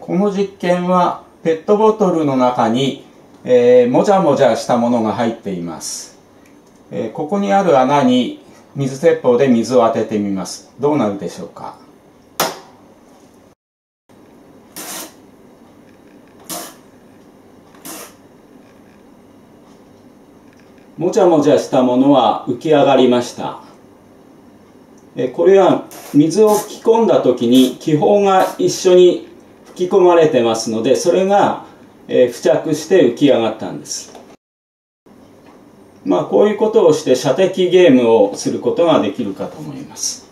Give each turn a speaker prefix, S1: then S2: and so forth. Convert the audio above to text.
S1: この実験はペットボトルの中に、えー、もじゃもじゃしたものが入っています、えー、ここにある穴に水鉄砲で水を当ててみます。どうなるでしょうか？もじゃもじゃしたものは浮き上がりました。これは水を吹き込んだ時に気泡が一緒に引き込まれてますのでそれがえ付着して浮き上がったんです。まあこういうことをして射的ゲームをすることができるかと思います。